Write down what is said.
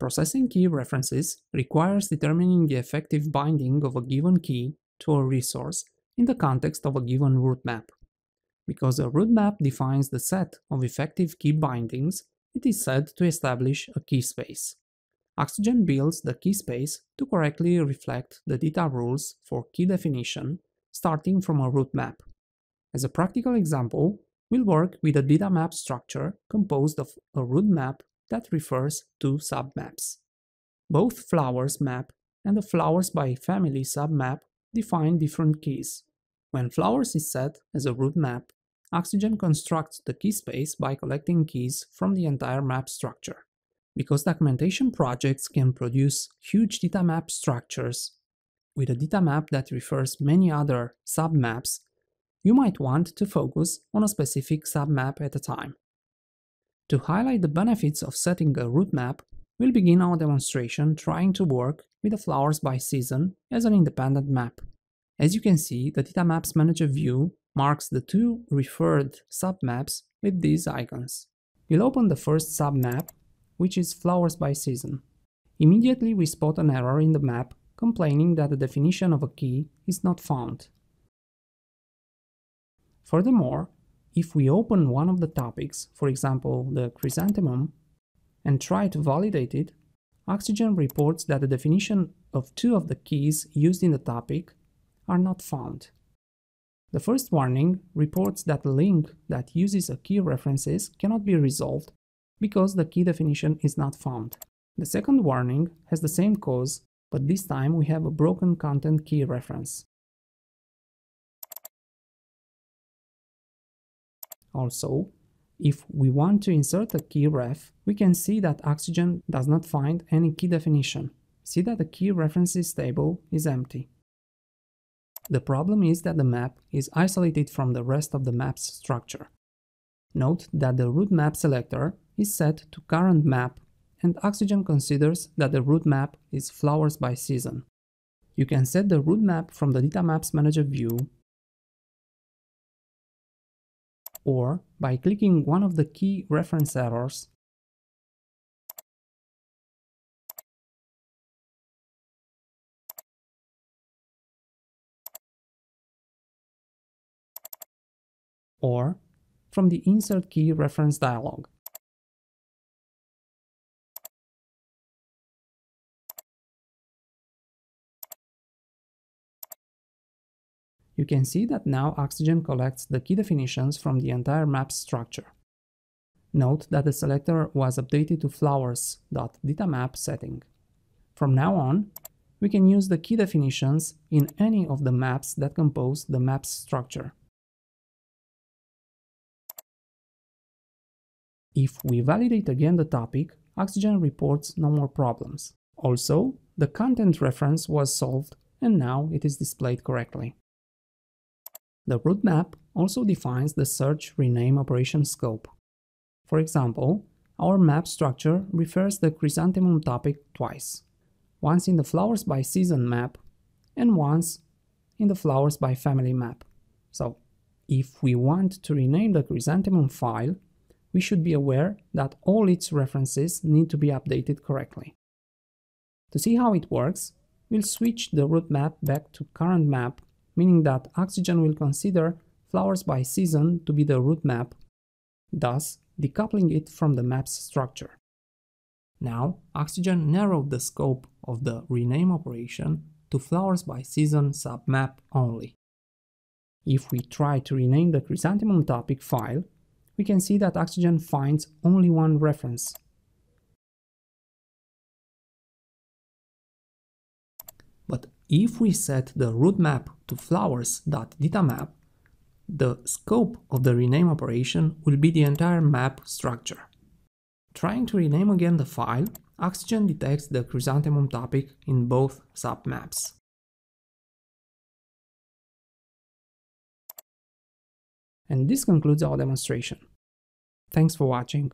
Processing key references requires determining the effective binding of a given key to a resource in the context of a given root map. Because a root map defines the set of effective key bindings, it is said to establish a key space. Oxygen builds the key space to correctly reflect the DITA rules for key definition starting from a root map. As a practical example, we'll work with a DITA map structure composed of a root map that refers to submaps. Both flowers map and the flowers by family submap define different keys. When flowers is set as a root map, Oxygen constructs the key space by collecting keys from the entire map structure. Because documentation projects can produce huge DITA map structures with a DITA map that refers many other submaps, you might want to focus on a specific submap at a time. To highlight the benefits of setting a root map, we'll begin our demonstration trying to work with the flowers by season as an independent map. As you can see, the DITA Maps Manager view marks the two referred submaps with these icons. We'll open the first submap, which is flowers by season. Immediately we spot an error in the map complaining that the definition of a key is not found. Furthermore, if we open one of the topics, for example the chrysanthemum, and try to validate it, Oxygen reports that the definition of two of the keys used in the topic are not found. The first warning reports that the link that uses a key references cannot be resolved because the key definition is not found. The second warning has the same cause, but this time we have a broken content key reference. Also, if we want to insert a key ref, we can see that Oxygen does not find any key definition. See that the key references table is empty. The problem is that the map is isolated from the rest of the map's structure. Note that the root map selector is set to current map and Oxygen considers that the root map is flowers by season. You can set the root map from the DITA Maps Manager view or by clicking one of the key reference errors or from the Insert Key reference dialog. You can see that now Oxygen collects the key definitions from the entire map structure. Note that the selector was updated to flowers.ditamap setting. From now on, we can use the key definitions in any of the maps that compose the map's structure. If we validate again the topic, Oxygen reports no more problems. Also, the content reference was solved and now it is displayed correctly. The root map also defines the search rename operation scope. For example, our map structure refers the chrysanthemum topic twice, once in the flowers by season map and once in the flowers by family map. So, if we want to rename the chrysanthemum file, we should be aware that all its references need to be updated correctly. To see how it works, we'll switch the root map back to current map meaning that Oxygen will consider flowers by season to be the root map, thus decoupling it from the map's structure. Now, Oxygen narrowed the scope of the rename operation to flowers by season submap only. If we try to rename the chrysanthemum topic file, we can see that Oxygen finds only one reference. But if we set the root map to flowers.ditamap, the scope of the rename operation will be the entire map structure. Trying to rename again the file, Oxygen detects the chrysanthemum topic in both submaps. And this concludes our demonstration. Thanks for watching.